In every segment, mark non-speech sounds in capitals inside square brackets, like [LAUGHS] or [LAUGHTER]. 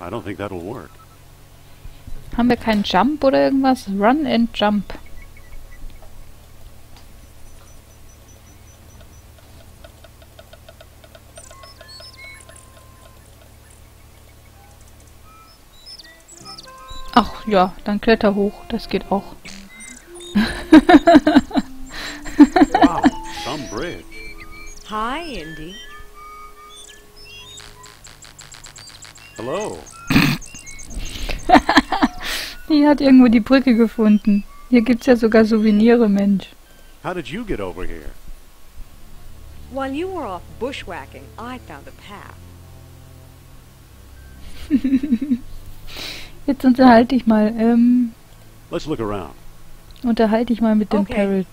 I don't think that'll work. Haben wir keinen Jump oder irgendwas? Run and Jump. Ach ja, dann kletter hoch. Das geht auch. Wow, [LAUGHS] some bridge. Hi, Indy. Hello. [LAUGHS] Die hat irgendwo die Brücke gefunden. Hier gibt's ja sogar Souvenire, Mensch. How did you get over here? While you were off bushwhacking, I found a path. [LAUGHS] Jetzt unterhalte ich mal, ähm, Let's look around. unterhalte ich mal mit dem Okay. Parrot.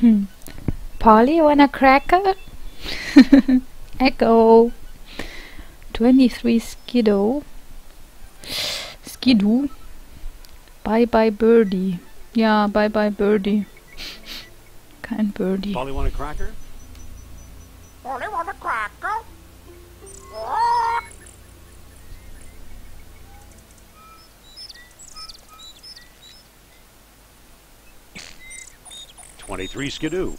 Hm. Polly, want a cracker? [LAUGHS] Echo. 23 Skiddo. Skidoo. Bye bye Birdie. Yeah, bye bye Birdie. Kein Birdie. Polly want a cracker? Only want a cracker? Twenty-three skidoo.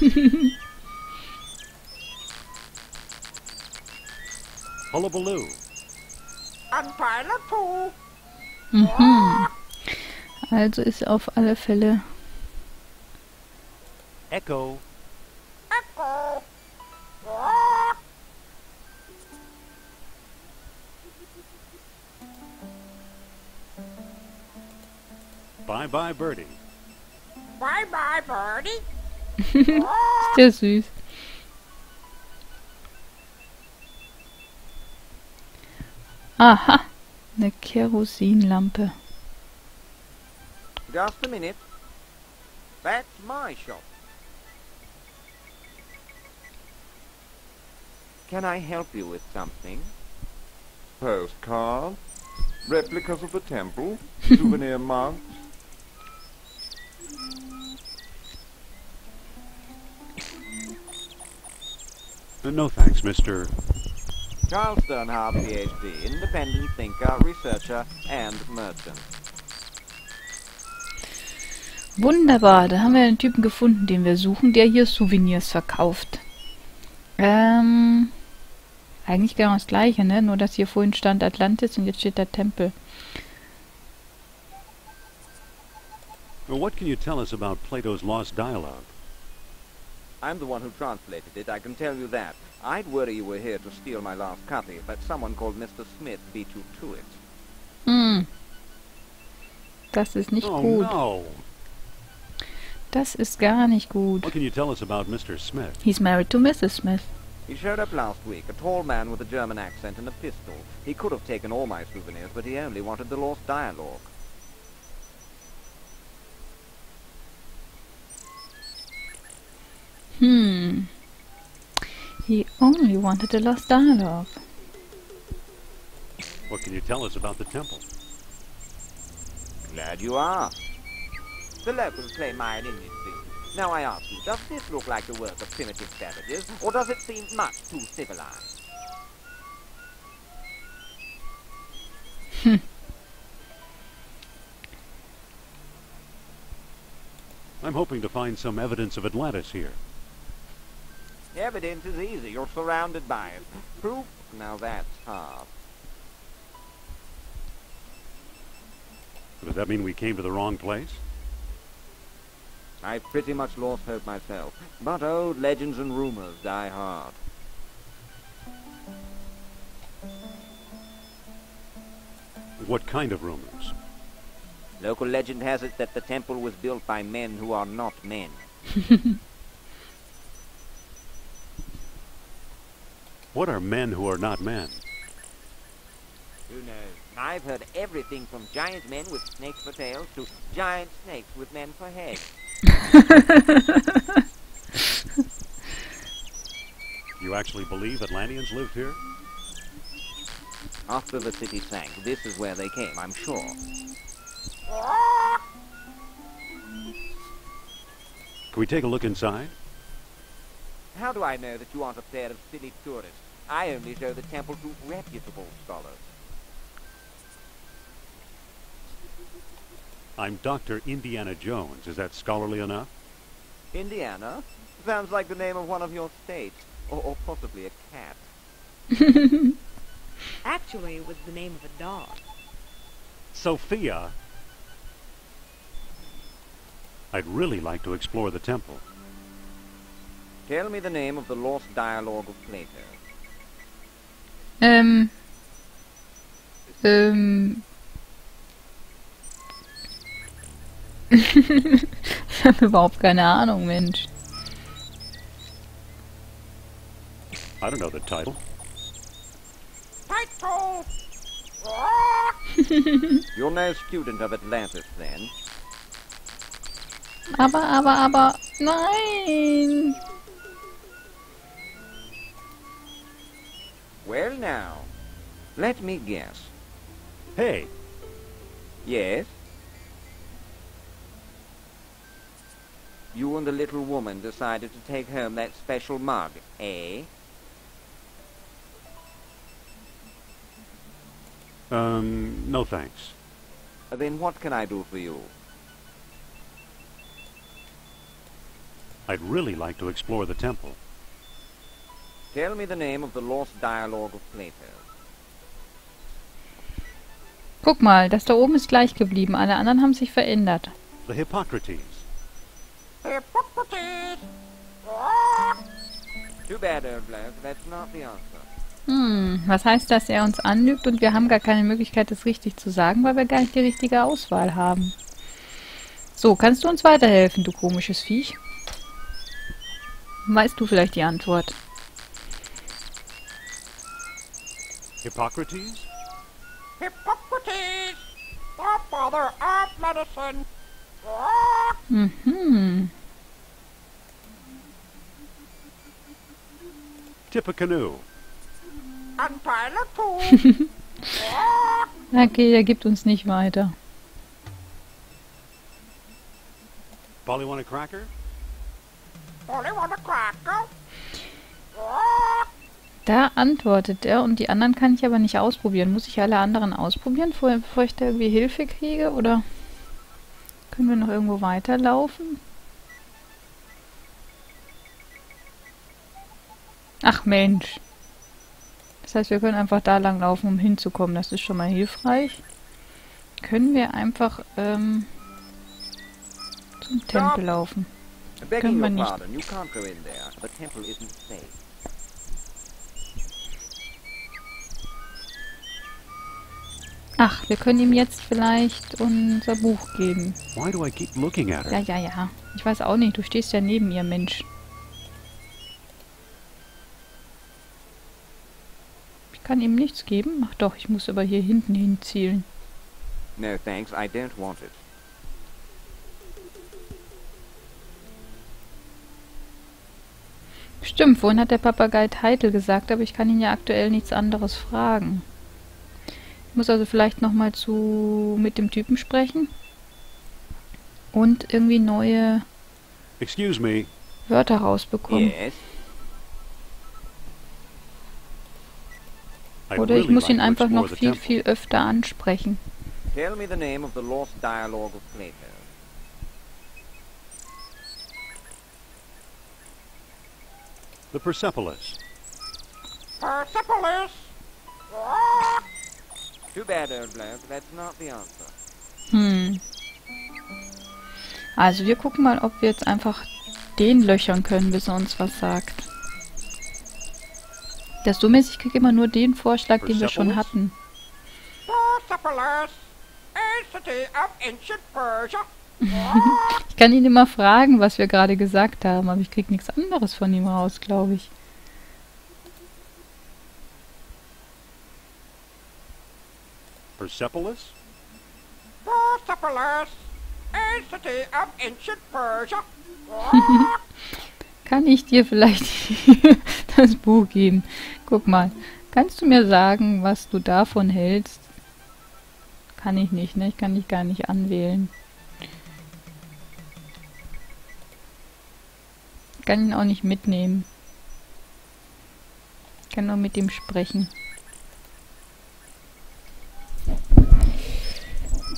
[LAUGHS] Hullabaloo. And pile of poo. Mhm. Also ist auf alle Fälle Echo. Echo. Bye-bye birdie. Bye bye, birdie. ist ja süß. Aha, eine Kerosinlampe. Just a minute. That's my shop. Can I help you with something? Postcard, replicas of the temple, [LAUGHS] souvenir mugs. No thanks, Mr. Charles Sternhardt, PhD, independent thinker, researcher, and merchant. Wunderbar, da haben wir einen Typen gefunden, den wir suchen, der hier Souvenirs verkauft. Ähm, eigentlich genau das gleiche, ne? Nur, dass hier vorhin stand Atlantis und jetzt steht da Tempel. Well, what can you tell us about Plato's lost dialogue? I'm the one who translated it, I can tell you that. I'd worry you were here to steal my last copy, but someone called Mr. Smith beat you to it. Hm. Das ist nicht oh, gut. no. Das ist gar nicht gut. What can you tell us about Mr. Smith? He's married to Mrs. Smith. He showed up last week, a tall man with a German accent and a pistol. He could have taken all my souvenirs, but he only wanted the lost dialogue. Hmm. He only wanted the lost dialogue. What can you tell us about the temple? Glad you asked. The locals claim Mayan Indian things. Now I ask you, does this look like the work of primitive savages, or does it seem much too civilized? I'm hoping to find some evidence of Atlantis here. Evidence is easy. You're surrounded by it. Proof? Now that's hard. Does that mean we came to the wrong place? I've pretty much lost hope myself. But old legends and rumors die hard. What kind of rumors? Local legend has it that the temple was built by men who are not men. [LAUGHS] What are men who are not men? Who knows? I've heard everything from giant men with snakes for tails to giant snakes with men for heads. [LAUGHS] You actually believe Atlanteans lived here? After the city sank, this is where they came, I'm sure. Can we take a look inside? How do I know that you aren't a pair of silly tourists? I only show the temple to reputable scholars. I'm Dr. Indiana Jones. Is that scholarly enough? Indiana? Sounds like the name of one of your states. Or, or possibly a cat. [LAUGHS] Actually, it was the name of a dog. Sophia! I'd really like to explore the temple. Tell me the name of the lost dialogue of Plato. Ähm. Ähm. [LAUGHS] ich habe überhaupt keine Ahnung, Mensch. I don't know the title. Title. [LAUGHS] You're no student of Atlantis, then. Aber, aber, aber. Nein! Well, now, let me guess. Hey, Yes? You and the little woman decided to take home that special mug, eh? um, no thanks. Then what can I do for you? I'd really like to explore the temple. Tell me the name of the lost dialogue of Plato. Guck mal, das da oben ist gleich geblieben. Alle anderen haben sich verändert. The Hippocrates. Hippocrates. Too bad, old bloke. That's not the answer. Hm, was heißt, dass er uns anlügt und wir haben gar keine Möglichkeit, das richtig zu sagen, weil wir gar nicht die richtige Auswahl haben. So, kannst du uns weiterhelfen, du komisches Viech? Weißt du vielleicht die Antwort? Hippocrates? Hippocrates. The father of medicine. Mhm. Tip a canoe. Tippecanoe. Untie the [LAUGHS] Okay, er gibt uns nicht weiter. Polly want a cracker? Only want a cracker. Da antwortet er und die anderen kann ich aber nicht ausprobieren. Muss ich alle anderen ausprobieren, vorher, bevor ich da irgendwie Hilfe kriege? Oder können wir noch irgendwo weiterlaufen? Ach Mensch. Das heißt, wir können einfach da lang laufen, um hinzukommen. Das ist schon mal hilfreich. Können wir einfach ähm, zum Tempel laufen. Begging wir nicht. pardon, you can't go in there. The temple isn't safe. Ach, wir können ihm jetzt vielleicht unser Buch geben. Why do I keep looking at her? Ja, ja, ja. Ich weiß auch nicht. Du stehst ja neben ihr, Mensch. Ich kann ihm nichts geben. Ach doch, ich muss aber hier hinten hinzielen. No thanks, I don't want it. Stimmt, vorhin hat der Papagei Titel gesagt, aber ich kann ihn ja aktuell nichts anderes fragen. Ich muss also vielleicht nochmal zu mit dem Typen sprechen. Und irgendwie neue Excuse me. Wörter rausbekommen. Yes? Oder ich muss ihn einfach noch viel, viel öfter ansprechen. Tell me the name of the lost dialogue of Plato. The Persepolis. Persepolis. Too Hm. Also wir gucken mal, ob wir jetzt einfach den löchern können, bis er uns was sagt. Das Dumme ist, ich kriege immer nur den Vorschlag, den wir schon hatten. [LAUGHS] Ich kann ihn immer fragen, was wir gerade gesagt haben, aber ich kriege nichts anderes von ihm raus, glaube ich. Persepolis? Persepolis. A city of ancient Persia. [LAUGHS] Kann ich dir vielleicht [LAUGHS] das Buch geben? Guck mal. Kannst du mir sagen, was du davon hältst? Kann ich nicht, ne? Ich kann dich gar nicht anwählen. Kann ihn auch nicht mitnehmen. Kann nur mit ihm sprechen.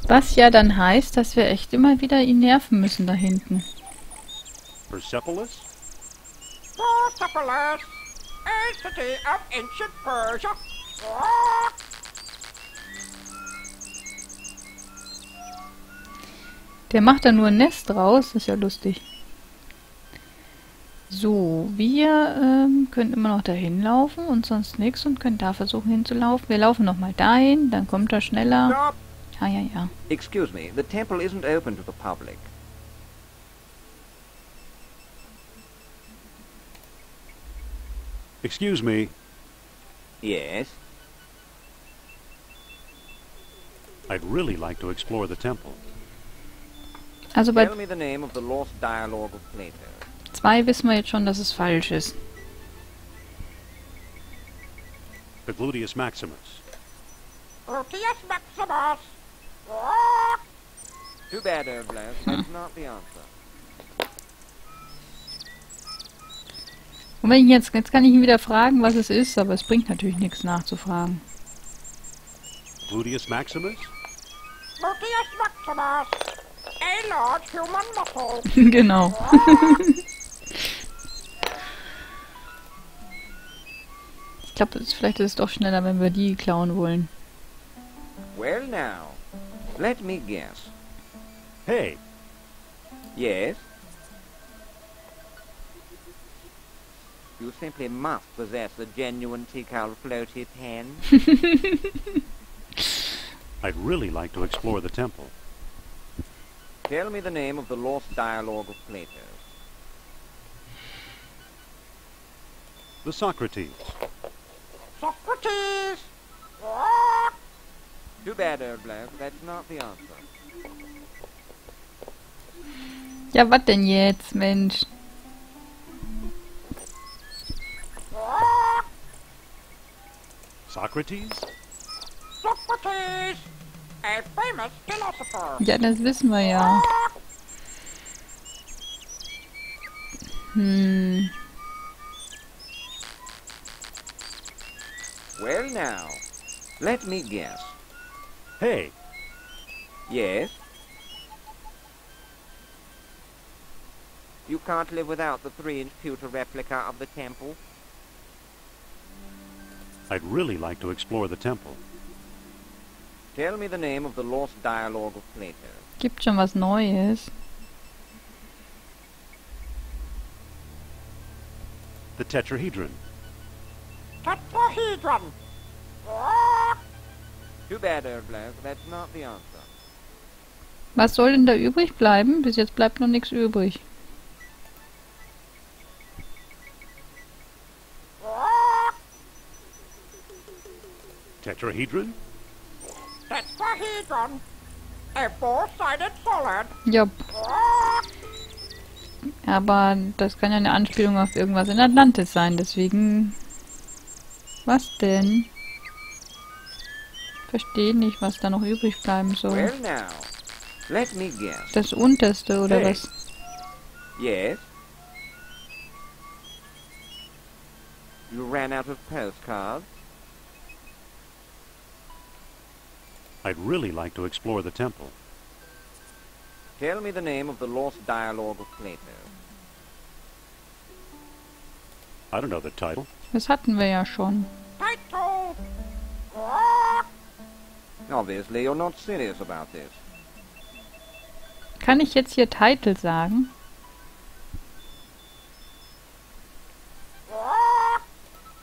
Was ja dann heißt, dass wir echt immer wieder ihn nerven müssen da hinten. Persepolis? Persepolis, a city of ancient Persia. Der macht da nur ein Nest draus. Das ist ja lustig. So, wir ähm, können immer noch dahin laufen und sonst nichts und können da versuchen hinzulaufen. Wir laufen nochmal dahin, dann kommt er schneller. Stop! Ah, ja, ja. Excuse me, the temple isn't open to the public. Excuse me. Yes? I'd really like to explore the temple. Also bei Tell me the name of the lost dialogue of Plato. zwei wissen wir jetzt schon, dass es falsch ist. The Gluteus Maximus. Proteus Maximus. Too bad, Oblast. That's not the answer. Und wenn ich jetzt, jetzt kann ich ihn wieder fragen, was es ist, aber es bringt natürlich nichts nachzufragen. Gluteus Maximus? Proteus Maximus. A large human muscle. genau. ich glaube, vielleicht ist es doch schneller, wenn wir die klauen wollen. Well, now, let me guess. Hey, Yes? You simply must possess a genuine Tikal floaty pen. [LAUGHS] I'd really like to explore the temple. Tell me the name of the lost dialogue of Plato. The Socrates. Socrates. Too bad, Oblast. That's not the answer. Ja, was denn jetzt, Mensch? Socrates? Socrates. A famous philosopher. Ja, das wissen wir ja. Hm. Well, now, let me guess. Hey, Yes? You can't live without the three-inch pewter replica of the temple? I'd really like to explore the temple. Tell me the name of the lost dialogue of Plato. Gibt schon was Neues. The Tetrahedron. Tetrahedron. Too bad, Oblast. That's not the answer. Was soll denn da übrig bleiben? Bis jetzt bleibt noch nichts übrig. Tetrahedron? Tetrahedron. A four-sided solid. Ja, aber das kann ja eine Anspielung auf irgendwas in Atlantis sein, deswegen... Was denn? Verstehe nicht, was da noch übrig bleiben soll. Well, now, let me guess. Das unterste, oder Hey. was? Yes? You ran out of postcards? I'd really like to explore the temple. Tell me the name of the lost dialogue of Plato. I don't know the title. Das hatten wir ja schon. Obviously, you're not serious about this. Kann ich jetzt hier Titel sagen?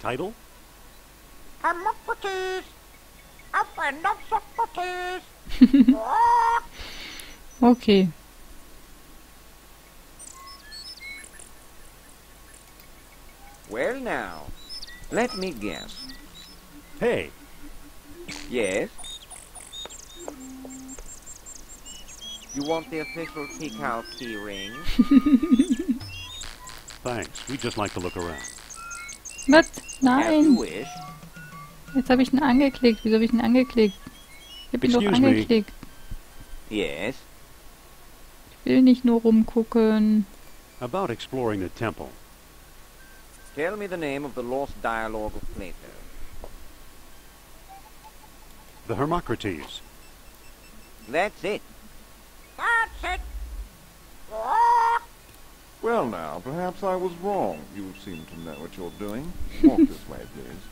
Title? Hermocrates. A friend of Socrates. Okay. Well, now, let me guess. Hey, Yes? You want the official Tikal key ring? [LAUGHS] thanks. We'd just like to look around. Was? Nein. Jetzt habe ich ihn angeklickt. Wieso habe ich ihn angeklickt? Ich habe ihn doch Excuse me. angeklickt. Yes? Ich will nicht nur rumgucken. About exploring the temple. Tell me the name of the lost dialogue of Plato. The Hermocrates. That's it. Well now, perhaps I was wrong. You seem to know what you're doing. Walk [LAUGHS] this way, please.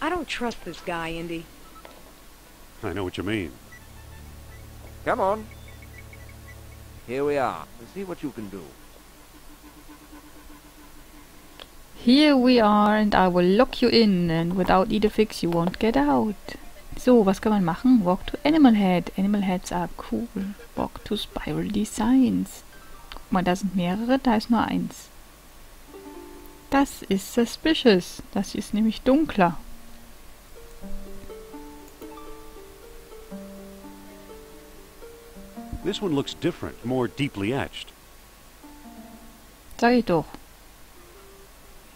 I don't trust this guy, Indy. I know what you mean. Come on. Here we are. Let's see what you can do. Here we are and I will lock you in and without either fix you won't get out. So, was kann man machen? Walk to Animal Head. Animal Heads are cool. Walk to Spiral Designs. Guck mal, da sind mehrere, da ist nur eins. Das ist suspicious. Das ist nämlich dunkler. This one looks different, more deeply etched. Sag ich doch.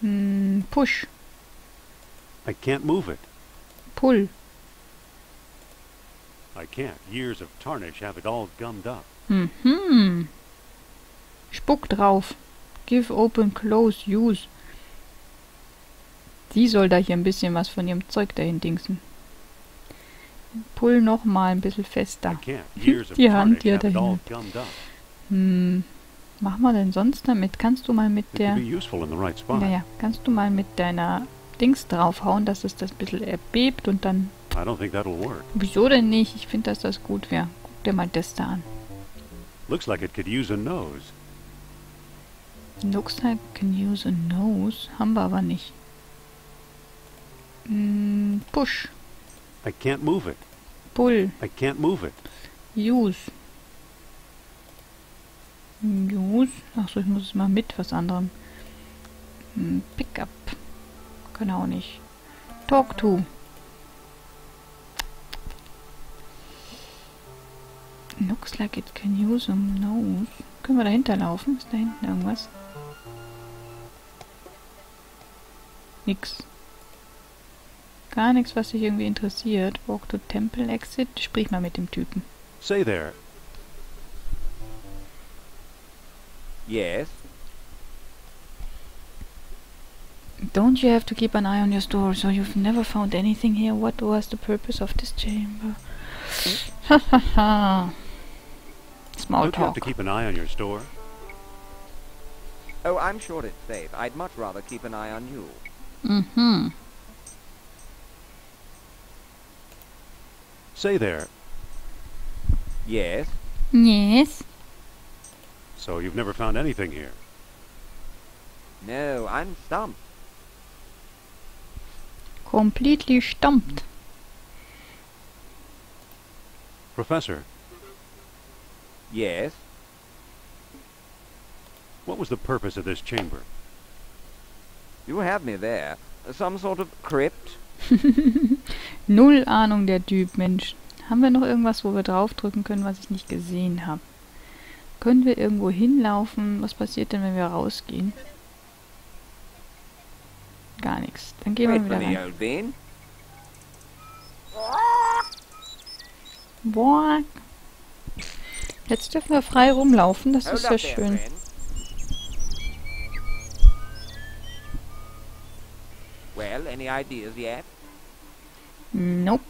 Hm, push. I can't move it. Pull. I can't. Years of tarnish have it all gummed up. Mhm. Spuck drauf. Give, open, close, use. Sie soll da hier ein bisschen was von ihrem Zeug dahin dingsen. Pull noch mal ein bisschen fester. of Die Hand hier dahin. Hm. Mach mal denn sonst damit? Kannst du mal mit It der... could be useful in the right spot. Ja, ja. Kannst du mal mit deiner Dings draufhauen, dass es das ein bisschen erbebt und dann... I don't think that'll work. Wieso denn nicht? Ich finde, dass das gut wäre. Guck dir mal das da an. Looks like it could use a nose. Looks like can use a nose. Haben wir aber nicht. Hm, push. I can't move it. Pull. I can't move it. Use. Use. Achso, ich muss es mal mit was anderem. Hm, Pick up. Kann auch nicht. Talk to. Looks like it can use a nose. Können wir dahinter laufen? Ist da hinten irgendwas? Nix. Gar nichts, was dich irgendwie interessiert. Walk to Temple Exit. Sprich mal mit dem Typen. Say there. Yes. Don't you have to keep an eye on your store, so you've never found anything here? What was the purpose of this chamber? [LAUGHS] Ha ha ha. Small Don't you have to keep an eye on your store? Oh, I'm sure it's safe. I'd much rather keep an eye on you. Mm-hmm. Say there. Yes. Yes. So you've never found anything here. No, I'm stumped. Completely stumped. Professor, Yes. what was the purpose of this chamber? You have me there. Some sort of crypt? [LAUGHS] Null Ahnung der Typ, Mensch. Haben wir noch irgendwas, wo wir draufdrücken können, was ich nicht gesehen habe? Können wir irgendwo hinlaufen? Was passiert denn, wenn wir rausgehen? Gar nichts. Dann gehen wir wieder rein. Boah. Jetzt dürfen wir frei rumlaufen, das ist ja schön. Well, any ideas yet? Nope.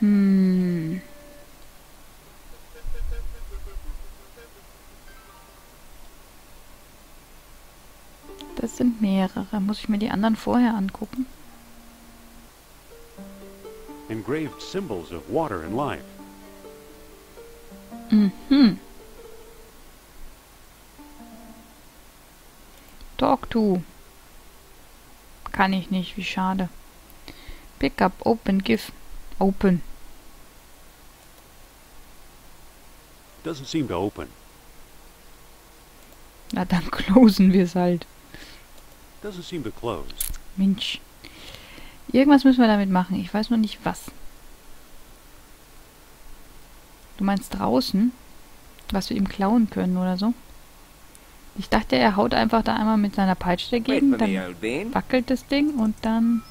Hm. Das sind mehrere. Muss ich mir die anderen vorher angucken? Engraved symbols of water and life. Mhm. Talk to. Kann ich nicht, wie schade. Pick up, open, give. Open. Doesn't seem to open. Na dann [LAUGHS] closen wir es halt. Doesn't seem to close. Mensch. Irgendwas müssen wir damit machen. Ich weiß nur nicht was. Du meinst draußen? Was wir ihm klauen können oder so? Ich dachte, er haut einfach da einmal mit seiner Peitsche dagegen, dann wackelt das Ding und dann...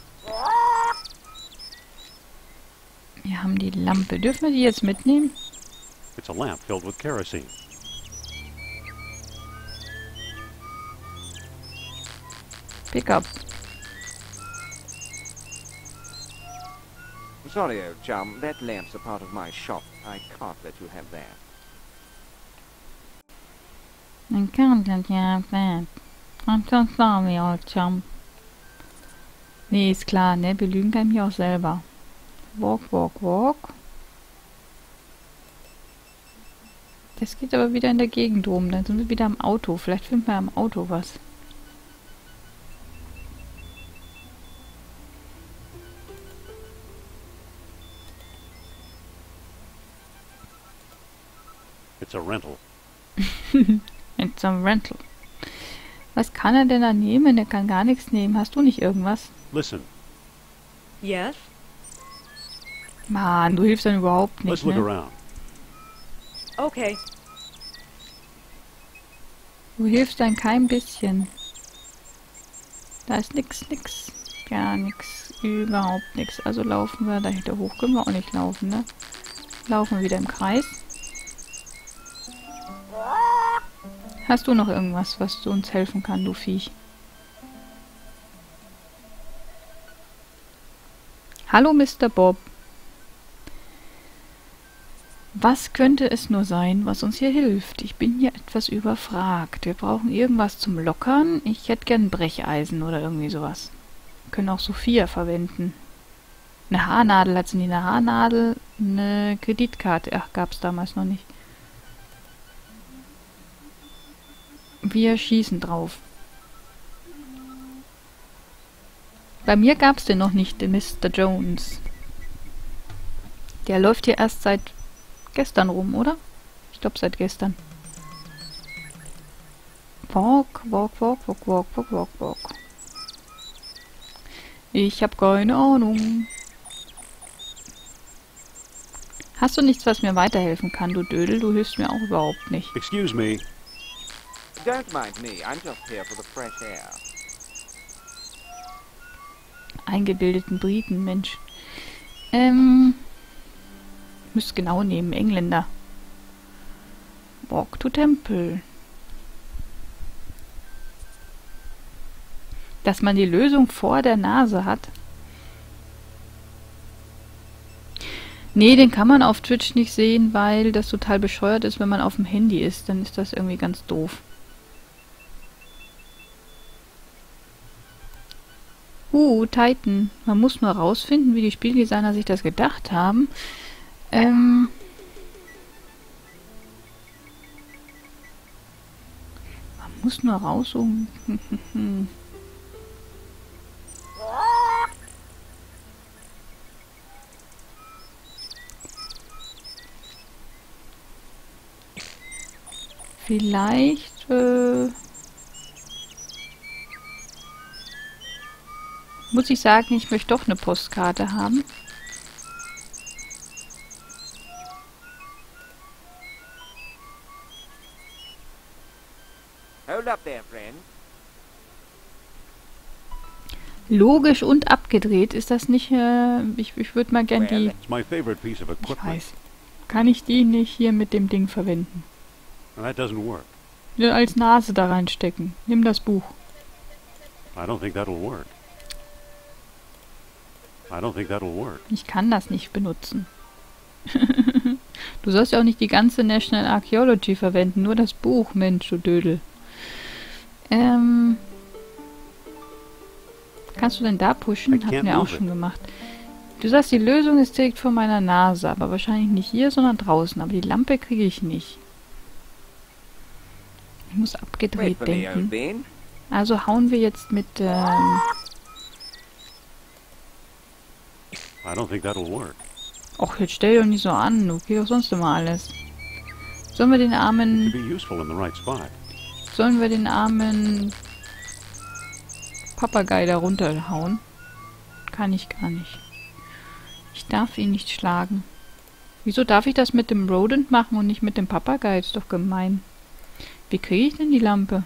Wir haben die Lampe. Dürfen wir die jetzt mitnehmen? It's a lamp filled with kerosene. Pick Sorry, old chum. That lamp's a part of my shop. I can't let you have that. I can't let you have that. I'm so sorry, old chum. Nee, ist klar, ne? Belügen kann ich mich auch selber. Walk, walk, walk. Das geht aber wieder in der Gegend rum. Dann sind wir wieder am Auto. Vielleicht finden wir am Auto was. A rental. [LAUGHS] It's a rental. Was kann er denn da nehmen? Er kann gar nichts nehmen. Hast du nicht irgendwas? Listen, Yes? Mann, du hilfst dann überhaupt let's nicht, look ne? around. Okay. Du hilfst dann kein bisschen. Da ist nix, nix. Gar nix. Überhaupt nix. Also laufen wir dahinter hoch. Können wir auch nicht laufen, ne? Laufen wieder im Kreis. Hast du noch irgendwas, was du uns helfen kann, du Viech? Hallo, Mr. Bob. Was könnte es nur sein, was uns hier hilft? Ich bin hier etwas überfragt. Wir brauchen irgendwas zum Lockern. Ich hätte gern Brecheisen oder irgendwie sowas. Wir können auch Sophia verwenden. Eine Haarnadel hat sie nie. Eine Haarnadel, eine Kreditkarte. Ach, gab's damals noch nicht. Wir schießen drauf. Bei mir gab's den noch nicht, den Mr. Jones. Der läuft hier erst seit gestern rum, oder? Ich glaube seit gestern. Walk, walk, walk, walk, walk, walk, walk, walk. Ich habe keine Ahnung. Hast du nichts, was mir weiterhelfen kann, du Dödel? Du hilfst mir auch überhaupt nicht. Excuse me. Don't mind me. I'm just here for the fresh air. Eingebildeten Briten, Mensch. Ähm. Müsste genau nehmen, Engländer. Walk to Temple. Dass man die Lösung vor der Nase hat. Nee, den kann man auf Twitch nicht sehen, weil das total bescheuert ist, wenn man auf dem Handy ist. Dann ist das irgendwie ganz doof. Uh, Titan. Man muss nur rausfinden, wie die Spieldesigner sich das gedacht haben. Ähm. Man muss nur raus um. [LAUGHS] Vielleicht, äh, muss ich sagen, ich möchte doch eine Postkarte haben. Hold up there, friend. Logisch und abgedreht ist das nicht, äh, ich, ich würde mal gern die, ich weiß, kann ich die nicht hier mit dem Ding verwenden? That doesn't work. Ja, Als Nase da reinstecken. Nimm das Buch. I don't think that'll work. Ich kann das nicht benutzen. [LAUGHS] du sollst ja auch nicht die ganze National Archaeology verwenden, nur das Buch, Mensch, du Dödel. Ähm. Kannst du denn da pushen? Hatten wir auch schon gemacht. Du sagst, die Lösung ist direkt vor meiner Nase, aber wahrscheinlich nicht hier, sondern draußen. Aber die Lampe kriege ich nicht. Ich muss abgedreht denken. Also hauen wir jetzt mit, ähm, I don't think that'll work. Och, jetzt stell doch nicht so an. Du kriegst sonst immer alles. Sollen wir den armen, right spot. sollen wir den armen Papagei da runterhauen? Kann ich gar nicht. Ich darf ihn nicht schlagen. Wieso darf ich das mit dem Rodent machen und nicht mit dem Papagei? Ist doch gemein. Wie kriege ich denn die Lampe?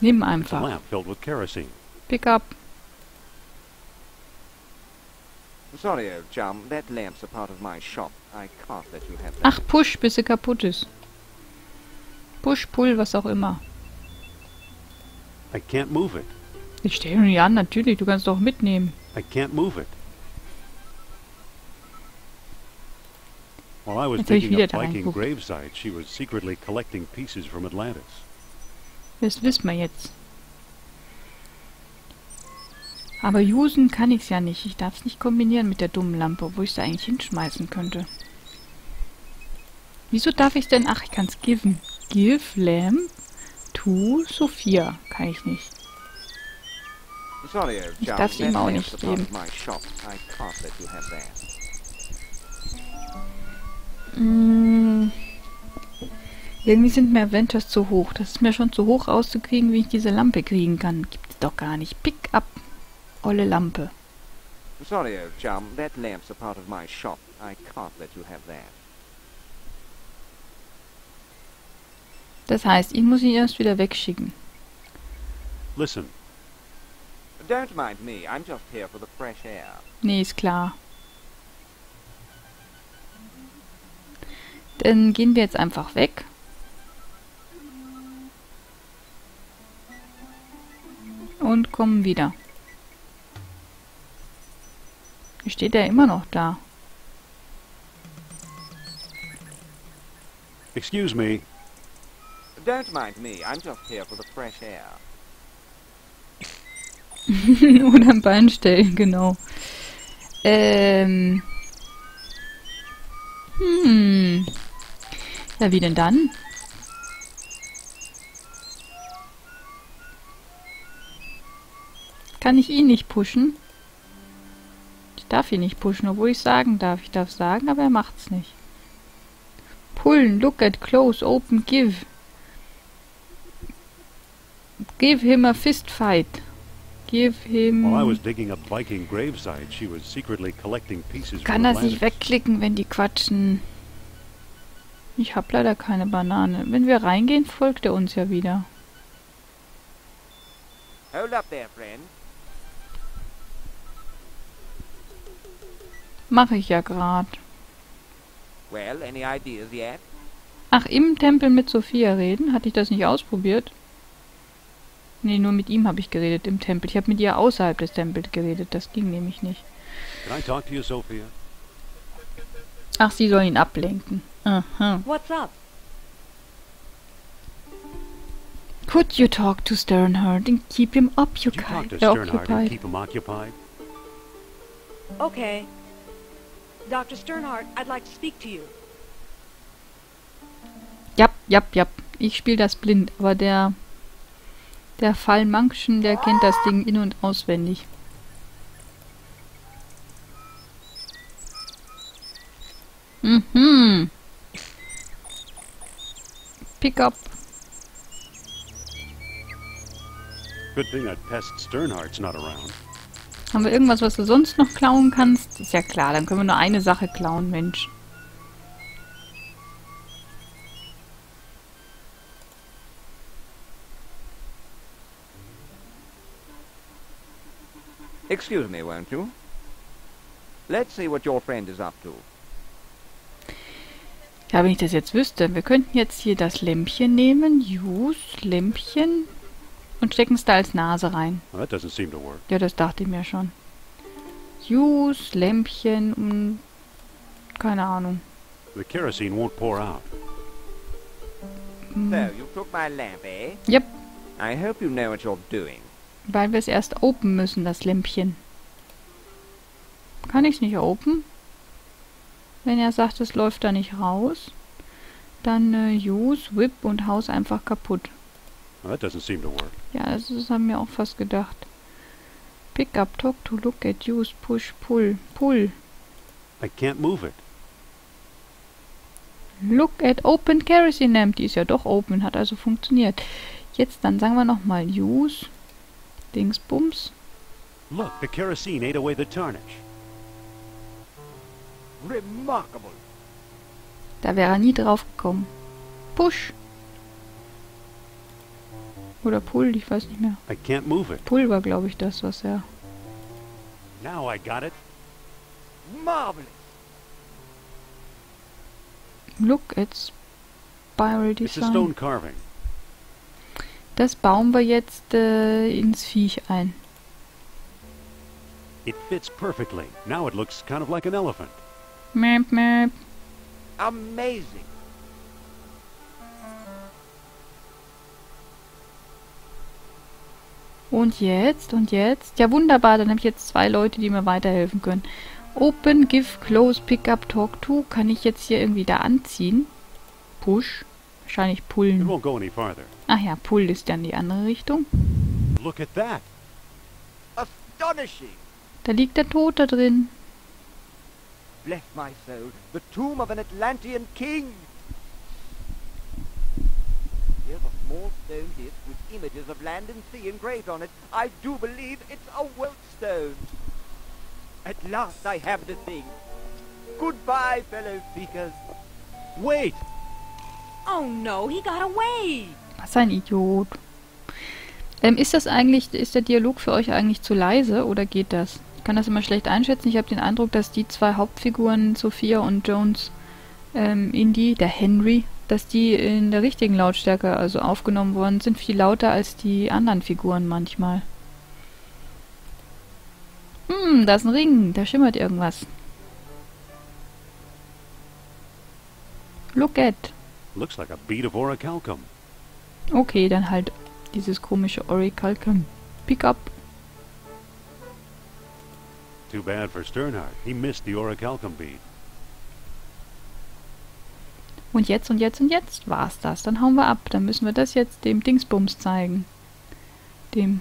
Nimm einfach. Pick up. Sorry, old chum. That lamp's a part of my shop. I can't let you have that. Ach, push, bis sie kaputt ist. Push, pull, was auch immer. I can't move it. Ich stehe nur nicht an, natürlich, du kannst doch mitnehmen. I can't move it. While I was digging up Viking gravesites, she was secretly collecting pieces from Atlantis. Das wissen wir jetzt. Aber usen kann ich's ja nicht. Ich darf es nicht kombinieren mit der dummen Lampe, wo ich sie eigentlich hinschmeißen könnte. Wieso darf ich denn? Ach, ich kann's given. Give lamp to Sophia. Kann ich nicht. Ich darf's That ihm auch nicht geben. of my shop. I can't let you have that. Mm. Irgendwie sind mir Adventures zu hoch. Das ist mir schon zu hoch auszukriegen, wie ich diese Lampe kriegen kann. Gibt's doch gar nicht. Pick up. Olle Lampe. Sorry, old chum. That lamp's a part of my shop. I can't let you have that. Das heißt, ich muss ihn erst wieder wegschicken. Listen, Don't mind me. I'm just here for the fresh air. Nee, ist klar. Dann gehen wir jetzt einfach weg. Und kommen wieder. Steht er immer noch da? excuse me. Don't mind me. I'm just here for the fresh air. [LAUGHS] Oder ein Bein stellen, genau. Ähm. Hm. Ja, wie denn dann? Kann ich ihn nicht pushen? Ich darf ihn nicht pushen, obwohl ich sagen darf. Ich darf sagen, aber er macht's nicht. Pullen, look at, close, open, give. Give him a fist fight. Give him... While I was digging up Viking gravesites, she was secretly collecting pieces Kann er sich wegklicken, wenn die quatschen? Ich hab leider keine Banane. Wenn wir reingehen, folgt er uns ja wieder. Hold up there, friend. Mache ich ja grad. Well, any ideas yet? Ach, im Tempel mit Sophia reden? Hatte ich das nicht ausprobiert? Nee, nur mit ihm habe ich geredet im Tempel. Ich habe mit ihr außerhalb des Tempels geredet. Das ging nämlich nicht. Can I talk to you, Sophia? Ach, sie soll ihn ablenken. Aha. What's up? Could you talk to Sternhard and keep him Could you talk occupied? to Sternhardt and occupied? keep him occupied? Okay. Dr. Sternhardt, I'd like to speak to you. Jap, jap, jap. Ich spiele das blind, aber der der Fall Manction, der kennt das Ding in- und auswendig. Mhm. Pick up. Good thing that pest Sternhardt's not around. Haben wir irgendwas, was du sonst noch klauen kannst? Ist ja klar, dann können wir nur eine Sache klauen, Mensch. Excuse me, won't you? Let's see what your friend is up to. Ja, wenn ich das jetzt wüsste. Wir könnten jetzt hier das Lämpchen nehmen. Use, Lämpchen. Und stecken es da als Nase rein. Well, that doesn't seem to work. Ja, das dachte ich mir schon. Use, Lämpchen und... Keine Ahnung. The kerosene won't pour out. Hm, So, you took my lamp, eh? Yep. I hope you know what you're doing. Weil wir es erst open müssen, das Lämpchen. Kann ich es nicht open? Wenn er sagt, es läuft da nicht raus, dann äh, use, whip und haus einfach kaputt. Well, that doesn't seem to work. Ja, das, das haben wir auch fast gedacht. Pick up, talk to, look at, use, push, pull, pull. I can't move it. Look at open kerosene lamp. Die ist ja doch open, hat also funktioniert. Jetzt dann sagen wir nochmal use, Dingsbums. Look, the kerosene ate away the tarnish. Remarkable. Da wäre er nie drauf gekommen. Push. Oder Pull, ich weiß nicht mehr. I can't move it. Pull war, glaube ich, das, was er... Now I got it. marvelous. Look, it's Spiral It's a Design. stone carving. Das bauen wir jetzt äh, ins Viech ein. It fits perfectly. Now it looks kind of like an elephant. Mäp, mäp. Amazing. Und jetzt, und jetzt. Ja, wunderbar, dann habe ich jetzt zwei Leute, die mir weiterhelfen können. Open, Give, Close, Pick up, Talk to. Kann ich jetzt hier irgendwie da anziehen? Push. Wahrscheinlich pullen. won't go any farther. Ach ja, Pull ist dann die andere Richtung. Look at that. Astonishing. Da liegt der Tote drin. Bless my soul, the tomb of an Atlantean king. Here's a small stone disc with images of land and sea engraved on it. I do believe it's a Weltstone. At last I have the thing. Goodbye, fellow seekers. Wait! Oh no, he got away! Was ein Idiot. Ähm, ist das eigentlich, ist der Dialog für euch eigentlich zu leise oder geht das? Ich kann das immer schlecht einschätzen. Ich habe den Eindruck, dass die zwei Hauptfiguren, Sophia und Jones, ähm, Indy, der Henry, dass die in der richtigen Lautstärke also aufgenommen worden sind, viel lauter als die anderen Figuren manchmal. Hm, da ist ein Ring, da schimmert irgendwas. Look at. Looks like a bead of orichalcum. Okay, dann halt dieses komische Orichalcum. Pick up. Too bad for Sternhardt. He missed the orichalcum bead. Und jetzt und jetzt und jetzt war's das. Dann hauen wir ab. Dann müssen wir das jetzt dem Dingsbums zeigen. Dem